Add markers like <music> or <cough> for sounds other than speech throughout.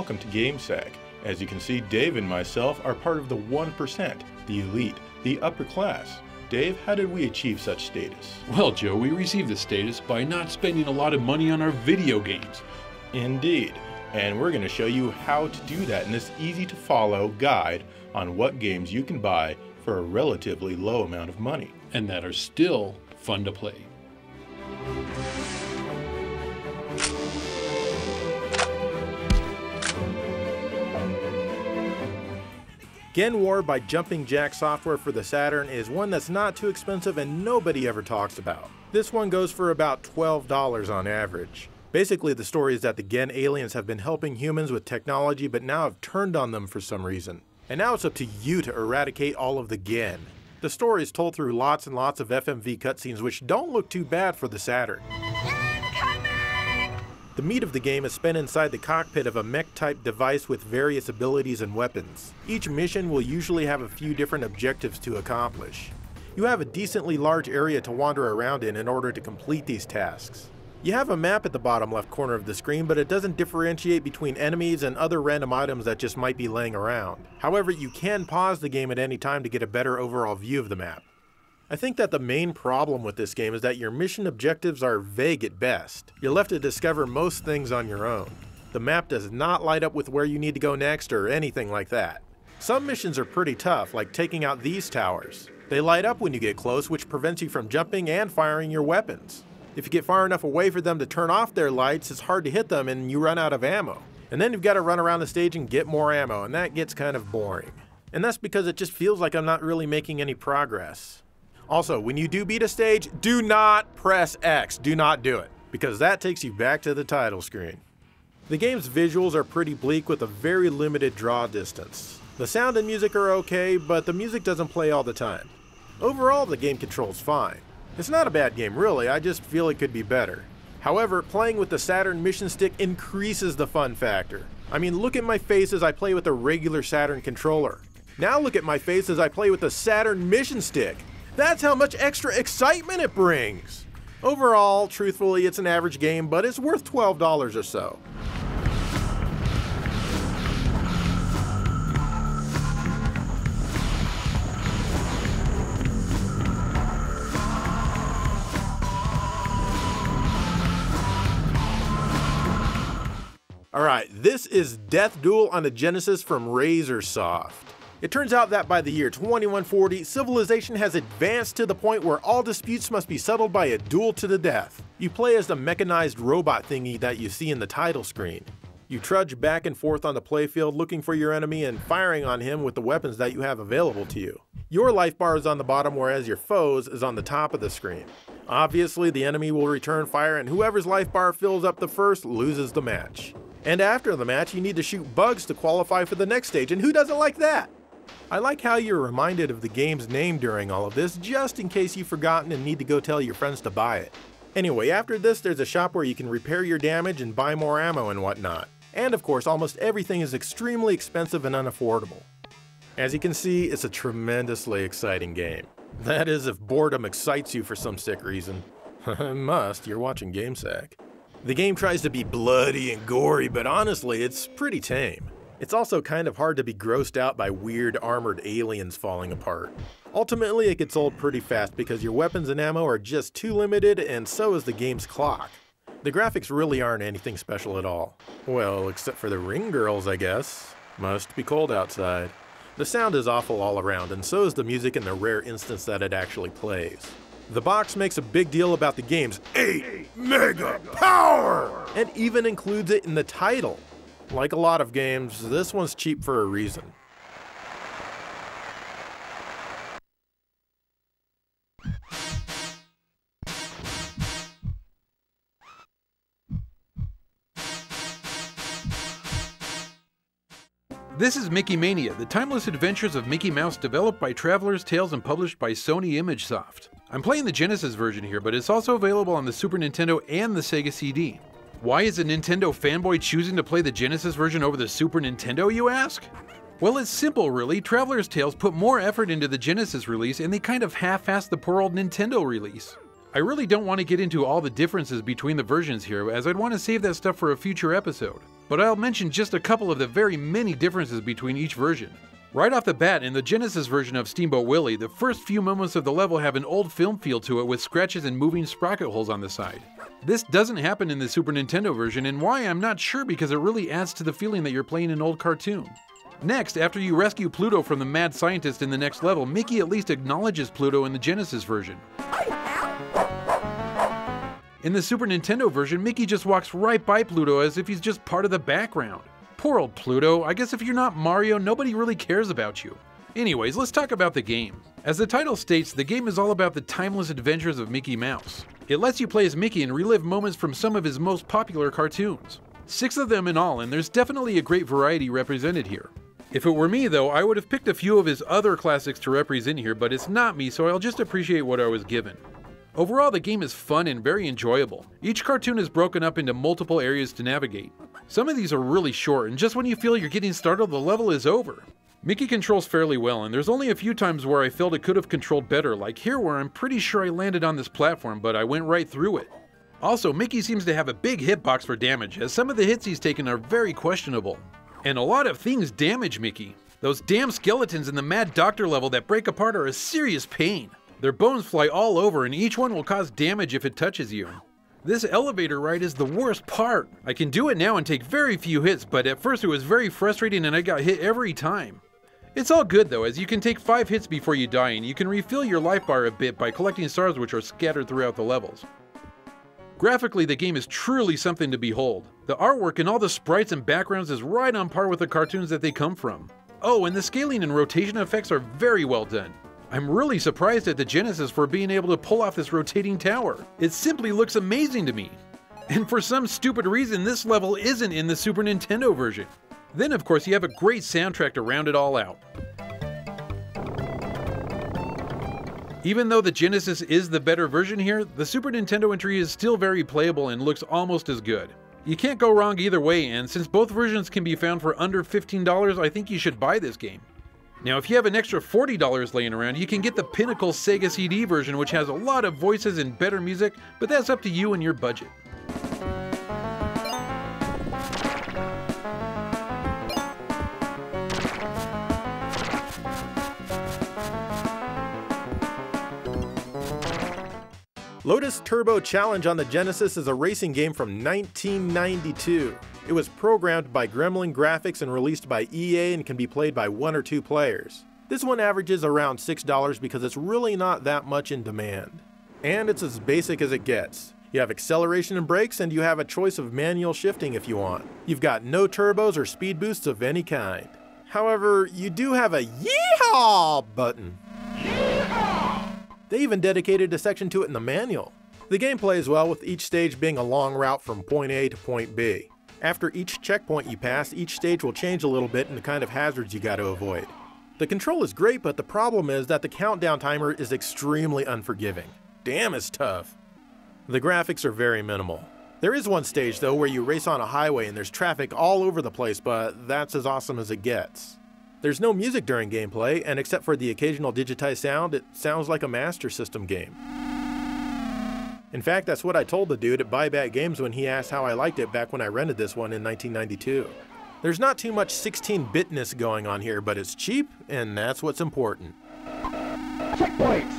welcome to GameSack. As you can see, Dave and myself are part of the 1%, the elite, the upper class. Dave, how did we achieve such status? Well, Joe, we received this status by not spending a lot of money on our video games. Indeed. And we're going to show you how to do that in this easy to follow guide on what games you can buy for a relatively low amount of money. And that are still fun to play. Ghen War by Jumping Jack Software for the Saturn is one that's not too expensive and nobody ever talks about. This one goes for about $12 on average. Basically, the story is that the Ghen aliens have been helping humans with technology but now have turned on them for some reason. And now it's up to you to eradicate all of the Ghen. The story is told through lots and lots of FMV cutscenes which don't look too bad for the Saturn. The meat of the game is spent inside the cockpit of a mech type device with various abilities and weapons. Each mission will usually have a few different objectives to accomplish. You have a decently large area to wander around in in order to complete these tasks. You have a map at the bottom left corner of the screen, but it doesn't differentiate between enemies and other random items that just might be laying around. However, you can pause the game at any time to get a better overall view of the map. I think that the main problem with this game is that your mission objectives are vague at best. You're left to discover most things on your own. The map does not light up with where you need to go next or anything like that. Some missions are pretty tough, like taking out these towers. They light up when you get close, which prevents you from jumping and firing your weapons. If you get far enough away for them to turn off their lights, it's hard to hit them and you run out of ammo. And then you've got to run around the stage and get more ammo, and that gets kind of boring. And that's because it just feels like I'm not really making any progress. Also, when you do beat a stage, do not press X. Do not do it, because that takes you back to the title screen. The game's visuals are pretty bleak with a very limited draw distance. The sound and music are okay, but the music doesn't play all the time. Overall, the game controls fine. It's not a bad game, really, I just feel it could be better. However, playing with the Saturn Mission Stick increases the fun factor. I mean, look at my face as I play with a regular Saturn controller. Now look at my face as I play with the Saturn Mission Stick. That's how much extra excitement it brings. Overall, truthfully, it's an average game, but it's worth $12 or so. Alright, this is Death Duel on the Genesis from Razorsoft. It turns out that by the year 2140, civilization has advanced to the point where all disputes must be settled by a duel to the death. You play as the mechanized robot thingy that you see in the title screen. You trudge back and forth on the playfield looking for your enemy and firing on him with the weapons that you have available to you. Your life bar is on the bottom whereas your foe's is on the top of the screen. Obviously, the enemy will return fire and whoever's life bar fills up the first loses the match. And after the match, you need to shoot bugs to qualify for the next stage, and who doesn't like that? I like how you're reminded of the game's name during all of this, just in case you've forgotten and need to go tell your friends to buy it. Anyway, after this, there's a shop where you can repair your damage and buy more ammo and whatnot. And of course, almost everything is extremely expensive and unaffordable. As you can see, it's a tremendously exciting game. That is, if boredom excites you for some sick reason. <laughs> must, you're watching GameSack. The game tries to be bloody and gory, but honestly, it's pretty tame. It's also kind of hard to be grossed out by weird armored aliens falling apart. Ultimately, it gets old pretty fast because your weapons and ammo are just too limited, and so is the game's clock. The graphics really aren't anything special at all. Well, except for the ring girls, I guess. Must be cold outside. The sound is awful all around, and so is the music in the rare instance that it actually plays. The box makes a big deal about the game's 8 mega power, and even includes it in the title. Like a lot of games, this one's cheap for a reason. This is Mickey Mania, the timeless adventures of Mickey Mouse developed by Traveller's Tales and published by Sony ImageSoft. I'm playing the Genesis version here, but it's also available on the Super Nintendo and the Sega CD. Why is a Nintendo fanboy choosing to play the Genesis version over the Super Nintendo, you ask? Well, it's simple, really. Traveller's Tales put more effort into the Genesis release, and they kind of half assed the poor old Nintendo release. I really don't want to get into all the differences between the versions here, as I'd want to save that stuff for a future episode. but I'll mention just a couple of the very many differences between each version. Right off the bat, in the Genesis version of Steamboat Willie, the first few moments of the level have an old film feel to it with scratches and moving sprocket holes on the side. This doesn't happen in the Super Nintendo version, and why I'm not sure because it really adds to the feeling that you're playing an old cartoon. Next, after you rescue Pluto from the mad scientist in the next level, Mickey at least acknowledges Pluto in the Genesis version. In the Super Nintendo version, Mickey just walks right by Pluto as if he's just part of the background. Poor old Pluto, I guess if you're not Mario, nobody really cares about you. Anyways, let's talk about the game. As the title states, the game is all about the timeless adventures of Mickey Mouse. It lets you play as Mickey and relive moments from some of his most popular cartoons. Six of them in all, and there's definitely a great variety represented here. If it were me, though, I would have picked a few of his other classics to represent here, but it's not me, so I'll just appreciate what I was given. Overall, the game is fun and very enjoyable. Each cartoon is broken up into multiple areas to navigate. Some of these are really short, and just when you feel you're getting started, the level is over. Mickey controls fairly well, and there's only a few times where I felt it could have controlled better, like here where I'm pretty sure I landed on this platform, but I went right through it. Also, Mickey seems to have a big hitbox for damage, as some of the hits he's taken are very questionable. And a lot of things damage Mickey. Those damn skeletons in the Mad Doctor level that break apart are a serious pain. Their bones fly all over, and each one will cause damage if it touches you. This elevator ride is the worst part. I can do it now and take very few hits, but at first it was very frustrating and I got hit every time. It's all good though, as you can take 5 hits before you die, and you can refill your life bar a bit by collecting stars which are scattered throughout the levels. Graphically, the game is truly something to behold. The artwork and all the sprites and backgrounds is right on par with the cartoons that they come from. Oh, and the scaling and rotation effects are very well done. I'm really surprised at the Genesis for being able to pull off this rotating tower. It simply looks amazing to me. And for some stupid reason, this level isn't in the Super Nintendo version. Then, of course, you have a great soundtrack to round it all out. Even though the Genesis is the better version here, the Super Nintendo entry is still very playable and looks almost as good. You can't go wrong either way, and since both versions can be found for under $15, I think you should buy this game. Now, if you have an extra $40 laying around, you can get the Pinnacle Sega CD version, which has a lot of voices and better music, but that's up to you and your budget. Lotus Turbo Challenge on the Genesis is a racing game from 1992. It was programmed by Gremlin Graphics and released by EA and can be played by one or two players. This one averages around $6 because it's really not that much in demand. And it's as basic as it gets. You have acceleration and brakes, and you have a choice of manual shifting if you want. You've got no turbos or speed boosts of any kind. However, you do have a Yeehaw button. They even dedicated a section to it in the manual. The game plays well with each stage being a long route from point A to point B. After each checkpoint you pass, each stage will change a little bit in the kind of hazards you gotta avoid. The control is great, but the problem is that the countdown timer is extremely unforgiving. Damn, it's tough. The graphics are very minimal. There is one stage though where you race on a highway and there's traffic all over the place, but that's as awesome as it gets. There's no music during gameplay, and except for the occasional digitized sound, it sounds like a Master System game. In fact, that's what I told the dude at Buyback Games when he asked how I liked it back when I rented this one in 1992. There's not too much 16-bitness going on here, but it's cheap, and that's what's important. Checkpoint!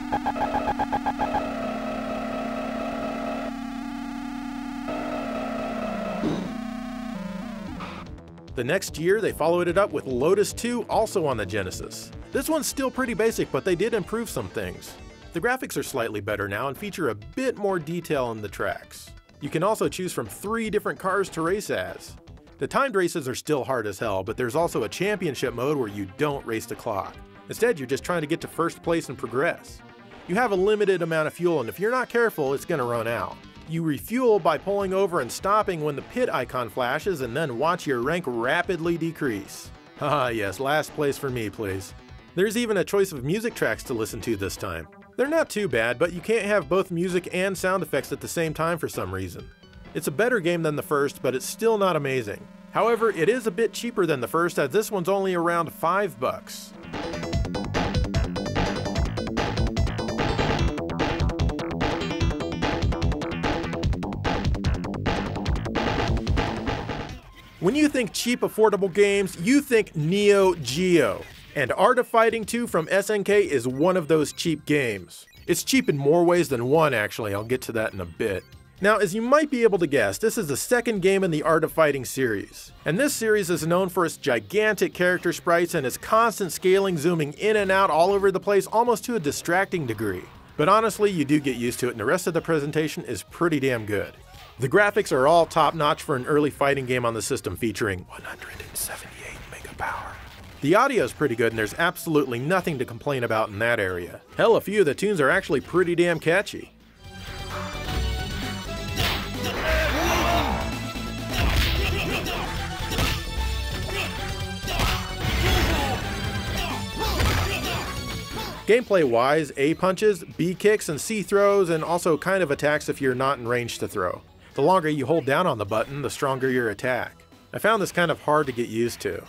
The next year, they followed it up with Lotus 2, also on the Genesis. This one's still pretty basic, but they did improve some things. The graphics are slightly better now and feature a bit more detail in the tracks. You can also choose from three different cars to race as. The timed races are still hard as hell, but there's also a championship mode where you don't race the clock. Instead, you're just trying to get to first place and progress. You have a limited amount of fuel, and if you're not careful, it's gonna run out. You refuel by pulling over and stopping when the pit icon flashes, and then watch your rank rapidly decrease. Ah, yes, last place for me, please. There's even a choice of music tracks to listen to this time. They're not too bad, but you can't have both music and sound effects at the same time for some reason. It's a better game than the first, but it's still not amazing. However, it is a bit cheaper than the first as this one's only around 5 bucks. When you think cheap, affordable games, you think Neo Geo. And Art of Fighting 2 from SNK is one of those cheap games. It's cheap in more ways than one, actually, I'll get to that in a bit. Now, as you might be able to guess, this is the second game in the Art of Fighting series. And this series is known for its gigantic character sprites and its constant scaling, zooming in and out all over the place almost to a distracting degree. But honestly, you do get used to it, and the rest of the presentation is pretty damn good. The graphics are all top notch for an early fighting game on the system featuring 178 mega power. The audio is pretty good, and there's absolutely nothing to complain about in that area. Hell, a few of the tunes are actually pretty damn catchy. Gameplay wise, A punches, B kicks, and C throws, and also kind of attacks if you're not in range to throw. The longer you hold down on the button, the stronger your attack. I found this kind of hard to get used to.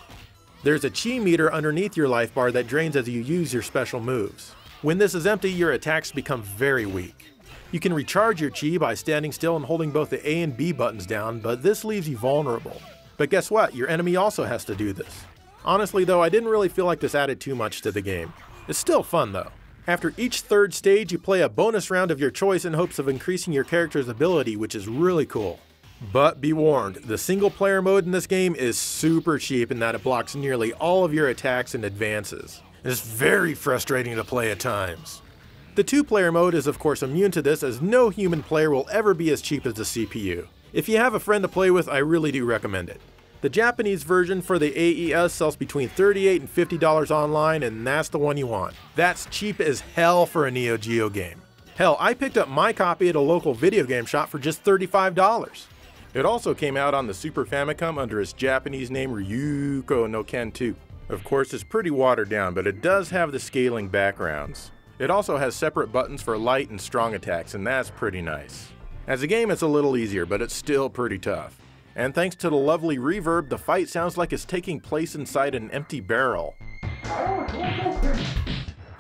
There's a chi meter underneath your life bar that drains as you use your special moves. When this is empty, your attacks become very weak. You can recharge your chi by standing still and holding both the A and B buttons down, but this leaves you vulnerable. But guess what? Your enemy also has to do this. Honestly though, I didn't really feel like this added too much to the game. It's still fun though. After each third stage, you play a bonus round of your choice in hopes of increasing your character's ability, which is really cool. But be warned, the single player mode in this game is super cheap in that it blocks nearly all of your attacks and advances. It's very frustrating to play at times. The two player mode is of course immune to this as no human player will ever be as cheap as the CPU. If you have a friend to play with, I really do recommend it. The Japanese version for the AES sells between 38 and $50 online, and that's the one you want. That's cheap as hell for a Neo Geo game. Hell, I picked up my copy at a local video game shop for just $35. It also came out on the Super Famicom under its Japanese name Ryuko no Ken 2. Of course, it's pretty watered down, but it does have the scaling backgrounds. It also has separate buttons for light and strong attacks, and that's pretty nice. As a game, it's a little easier, but it's still pretty tough. And thanks to the lovely reverb, the fight sounds like it's taking place inside an empty barrel.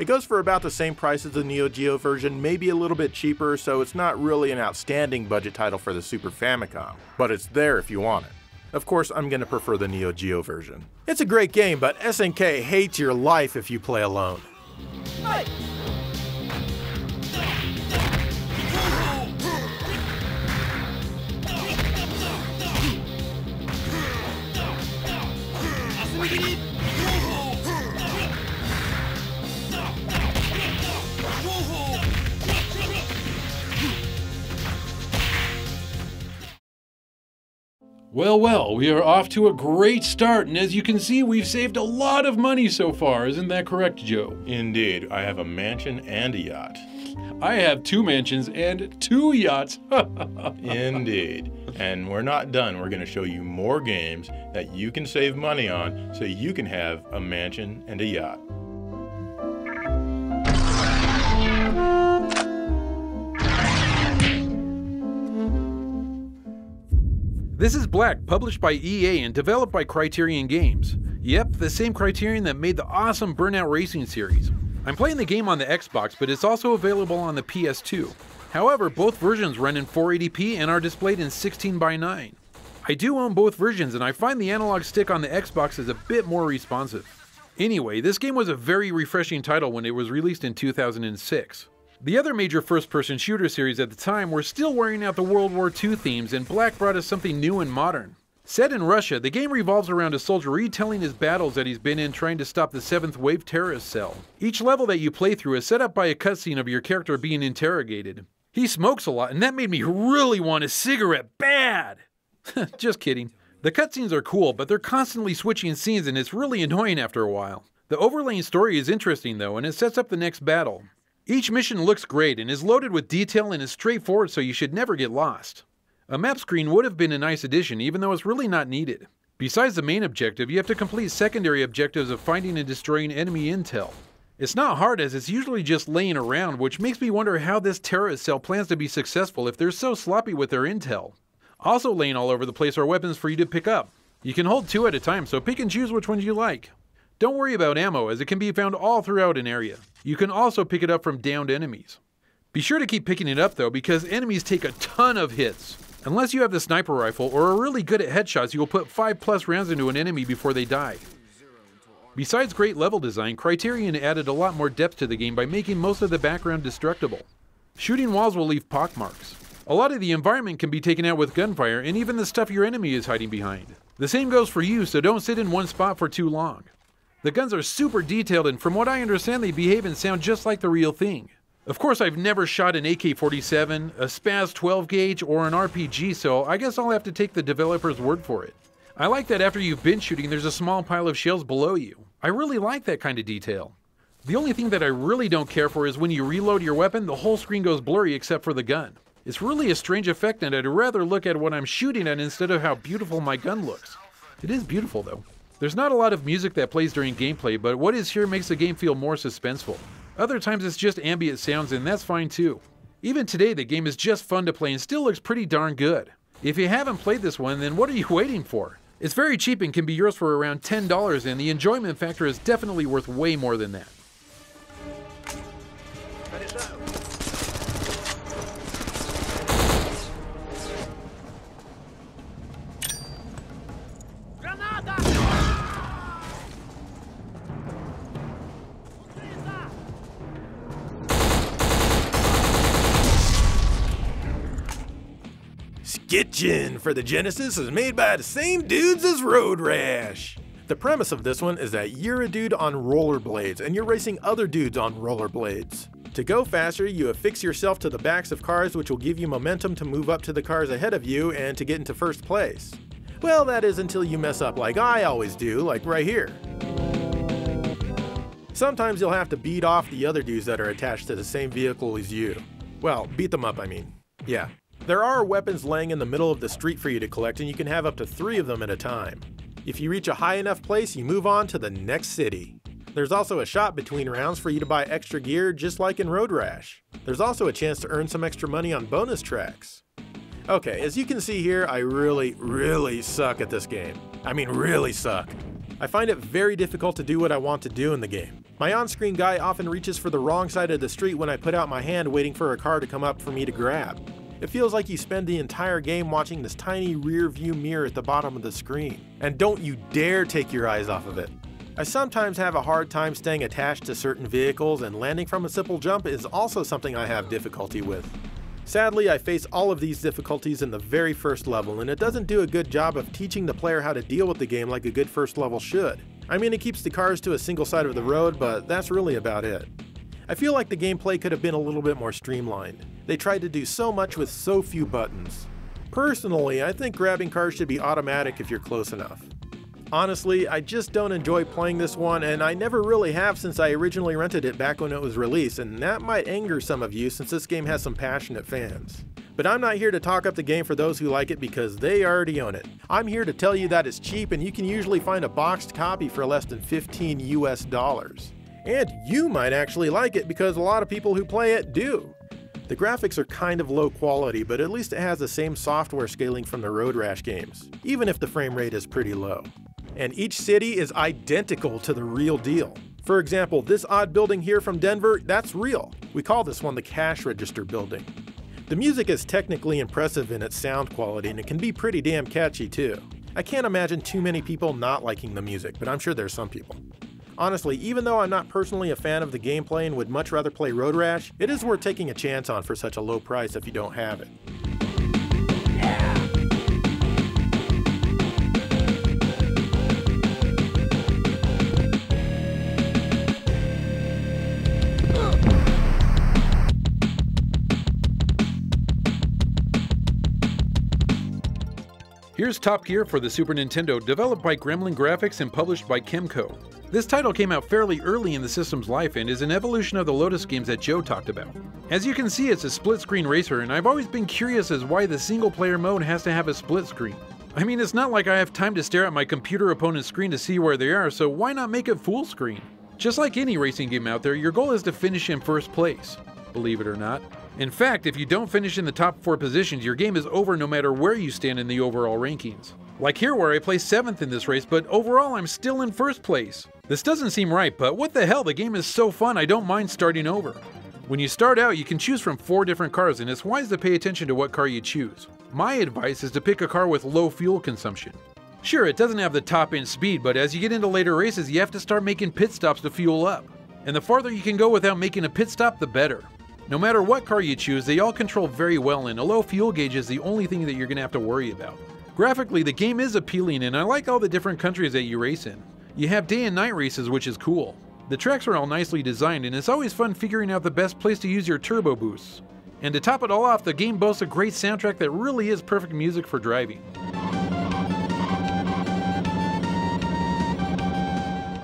It goes for about the same price as the Neo Geo version, maybe a little bit cheaper, so it's not really an outstanding budget title for the Super Famicom, but it's there if you want it. Of course, I'm going to prefer the Neo Geo version. It's a great game, but SNK hates your life if you play alone. Well, well, we are off to a great start, and as you can see, we've saved a lot of money so far. Isn't that correct, Joe? Indeed, I have a mansion and a yacht. I have two mansions and two yachts. <laughs> Indeed. And we're not done. We're going to show you more games that you can save money on so you can have a mansion and a yacht. This is Black, published by EA and developed by Criterion Games. Yep, the same Criterion that made the awesome Burnout Racing series. I'm playing the game on the Xbox, but it's also available on the PS2. However, both versions run in 480p and are displayed in 16 by 9. I do own both versions, and I find the analog stick on the Xbox is a bit more responsive. Anyway, this game was a very refreshing title when it was released in 2006. The other major first person shooter series at the time were still wearing out the World War II themes, and Black brought us something new and modern. Set in Russia, the game revolves around a soldier retelling his battles that he's been in trying to stop the 7th Wave terrorist cell. Each level that you play through is set up by a cutscene of your character being interrogated. He smokes a lot, and that made me really want a cigarette bad! <laughs> Just kidding. The cutscenes are cool, but they're constantly switching scenes and it's really annoying after a while. The overlaying story is interesting though, and it sets up the next battle. Each mission looks great and is loaded with detail and is straightforward so you should never get lost. A map screen would have been a nice addition even though it's really not needed. Besides the main objective, you have to complete secondary objectives of finding and destroying enemy intel. It's not hard as it's usually just laying around, which makes me wonder how this terrorist cell plans to be successful if they're so sloppy with their intel. Also laying all over the place are weapons for you to pick up. You can hold two at a time, so pick and choose which ones you like. Don't worry about ammo, as it can be found all throughout an area. You can also pick it up from downed enemies. Be sure to keep picking it up though, because enemies take a ton of hits. Unless you have the sniper rifle or are really good at headshots, you will put 5 plus rounds into an enemy before they die. Besides great level design, Criterion added a lot more depth to the game by making most of the background destructible. Shooting walls will leave pockmarks. A lot of the environment can be taken out with gunfire and even the stuff your enemy is hiding behind. The same goes for you, so don't sit in one spot for too long. The guns are super detailed and from what I understand they behave and sound just like the real thing. Of course, I've never shot an AK 47, a SPAS 12 gauge, or an RPG, so I guess I'll have to take the developer's word for it. I like that after you've been shooting, there's a small pile of shells below you. I really like that kind of detail. The only thing that I really don't care for is when you reload your weapon, the whole screen goes blurry except for the gun. It's really a strange effect, and I'd rather look at what I'm shooting at instead of how beautiful my gun looks. It is beautiful, though. There's not a lot of music that plays during gameplay, but what is here makes the game feel more suspenseful. Other times it's just ambient sounds, and that's fine too. Even today, the game is just fun to play and still looks pretty darn good. If you haven't played this one, then what are you <laughs> waiting for? It's very cheap and can be yours for around $10, and the enjoyment factor is definitely worth way more than that. Skitchin' for the Genesis is made by the same dudes as Road Rash. The premise of this one is that you're a dude on rollerblades and you're racing other dudes on rollerblades. To go faster, you affix yourself to the backs of cars which will give you momentum to move up to the cars ahead of you and to get into first place. Well, that is until you mess up like I always do, like right here. Sometimes you'll have to beat off the other dudes that are attached to the same vehicle as you. Well, beat them up, I mean. Yeah, there are weapons laying in the middle of the street for you to collect, and you can have up to three of them at a time. If you reach a high enough place, you move on to the next city. There's also a shop between rounds for you to buy extra gear, just like in Road Rash. There's also a chance to earn some extra money on bonus tracks. Okay, as you can see here, I really, really suck at this game. I mean, really suck. I find it very difficult to do what I want to do in the game. My on-screen guy often reaches for the wrong side of the street when I put out my hand waiting for a car to come up for me to grab. It feels like you spend the entire game watching this tiny rear view mirror at the bottom of the screen. And don't you dare take your eyes off of it. I sometimes have a hard time staying attached to certain vehicles, and landing from a simple jump is also something I have difficulty with. Sadly, I face all of these difficulties in the very first level, and it doesn't do a good job of teaching the player how to deal with the game like a good first level should. I mean, it keeps the cars to a single side of the road, but that's really about it. I feel like the gameplay could have been a little bit more streamlined. They tried to do so much with so few buttons. Personally, I think grabbing cars should be automatic if you're close enough. Honestly, I just don't enjoy playing this one, and I never really have since I originally rented it back when it was released, and that might anger some of you since this game has some passionate fans. But I'm not here to talk up the game for those who like it because they already own it. I'm here to tell you that it's cheap and you can usually find a boxed copy for less than 15 US dollars. And you might actually like it because a lot of people who play it do. The graphics are kind of low quality, but at least it has the same software scaling from the Road Rash games, even if the frame rate is pretty low. And each city is identical to the real deal. For example, this odd building here from Denver, that's real. We call this one the cash register building. The music is technically impressive in its sound quality and it can be pretty damn catchy too. I can't imagine too many people not liking the music, but I'm sure there's some people. Honestly, even though I'm not personally a fan of the gameplay and would much rather play Road Rash, it is worth taking a chance on for such a low price if you don't have it. Here's Top Gear for the Super Nintendo, developed by Gremlin Graphics and published by Kemco. This title came out fairly early in the system's life and is an evolution of the Lotus games that Joe talked about. As you can see, it's a split screen racer, and I've always been curious as why the single player mode has to have a split screen. I mean, it's not like I have time to stare at my computer opponent's screen to see where they are, so why not make it full screen? Just like any racing game out there, your goal is to finish in first place, believe it or not. In fact, if you don't finish in the top four positions, your game is over no matter where you stand in the overall rankings. Like here where I placed 7th in this race, but overall I'm still in first place. This doesn't seem right, but what the hell, the game is so fun I don't mind starting over. When you start out, you can choose from four different cars, and it's wise to pay attention to what car you choose. My advice is to pick a car with low fuel consumption. Sure, it doesn't have the top end speed, but as you get into later races, you have to start making pit stops to fuel up. And the farther you can go without making a pit stop, the better. No matter what car you choose, they all control very well, and a low fuel gauge is the only thing that you're going to have to worry about. Graphically, the game is appealing, and I like all the different countries that you race in. You have day and night races, which is cool. The tracks are all nicely designed, and it's always fun figuring out the best place to use your turbo boosts. And to top it all off, the game boasts a great soundtrack that really is perfect music for driving.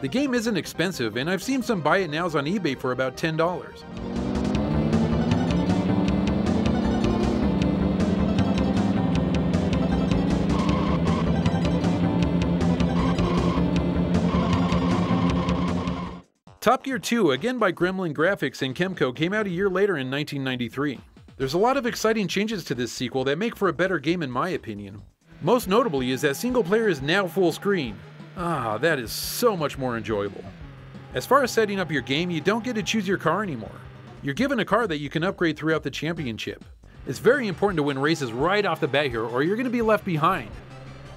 The game isn't expensive, and I've seen some buy it nows on eBay for about $10. Top Gear 2, again by Gremlin Graphics and Kemco, came out a year later in 1993. There's a lot of exciting changes to this sequel that make for a better game in my opinion. Most notably is that single player is now full screen. Ah, that is so much more enjoyable. As far as setting up your game, you don't get to choose your car anymore. You're given a car that you can upgrade throughout the championship. It's very important to win races right off the bat here, or you're going to be left behind.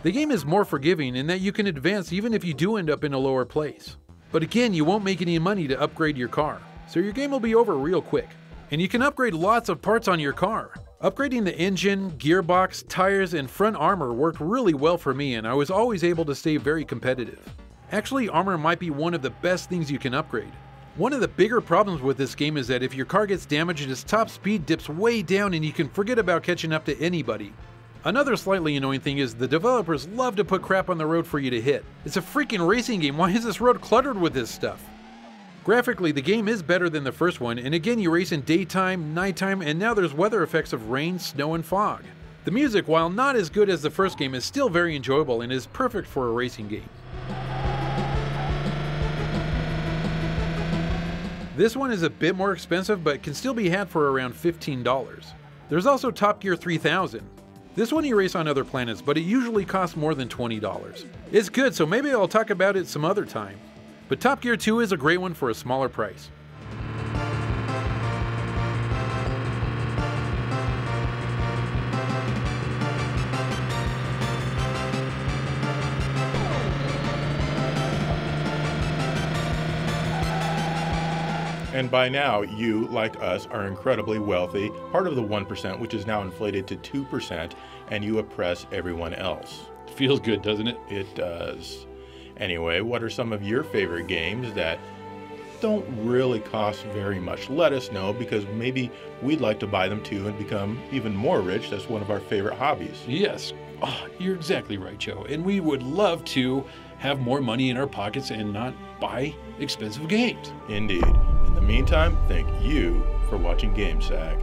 The game is more forgiving in that you can advance even if you do end up in a lower place. But again, you won't make any money to upgrade your car, so your game will be over real quick. And you can upgrade lots of parts on your car. Upgrading the engine, gearbox, tires, and front armor worked really well for me, and I was always able to stay very competitive. Actually, armor might be one of the best things you can upgrade. One of the bigger problems with this game is that if your car gets damaged, its top speed dips way down and you can forget about catching up to anybody. Another slightly annoying thing is the developers love to put crap on the road for you to hit. It's a freaking racing game, why is this road cluttered with this stuff? Graphically, the game is better than the first one, and again you race in daytime, nighttime, and now there's weather effects of rain, snow, and fog. The music, while not as good as the first game, is still very enjoyable and is perfect for a racing game. This one is a bit more expensive, but can still be had for around $15. There's also Top Gear 3000. This one you race on other planets, but it usually costs more than $20. It's good, so maybe I'll talk about it some other time. But Top Gear 2 is a great one for a smaller price. And by now, you, like us, are incredibly wealthy, part of the 1%, which is now inflated to 2%, and you oppress everyone else. Feels good, doesn't it? It does. Anyway, what are some of your favorite games that don't really cost very much? Let us know because maybe we'd like to buy them too and become even more rich. That's one of our favorite hobbies. Yes. Oh, you're exactly right, Joe. And we would love to have more money in our pockets and not buy expensive games. Indeed. Meantime, thank you for watching GameSack.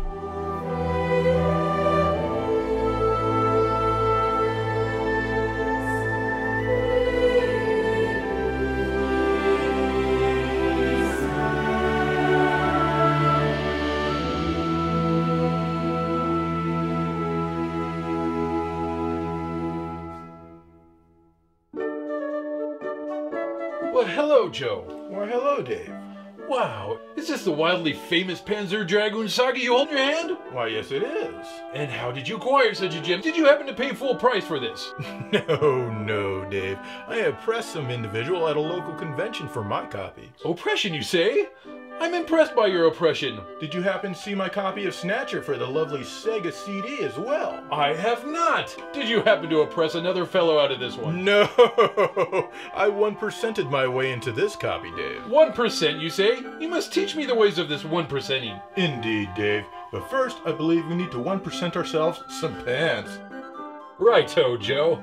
Well, hello, Joe. Well, hello, Dave. Wow, is this the wildly famous Panzer Dragoon saga you hold in your hand? Why, yes, it is. And how did you acquire such a gem? Did you happen to pay full price for this? <laughs> No, no, Dave. I oppressed some individual at a local convention for my copy. Oppression, you say? I'm impressed by your oppression. Did you happen to see my copy of Snatcher for the lovely Sega CD as well? I have not. Did you happen to oppress another fellow out of this one? No, <laughs> I one percented my way into this copy, Dave. One percent, you say? You must teach me the ways of this one percenting. Indeed, Dave. But first, I believe we need to one percent ourselves some pants. Righto, Joe.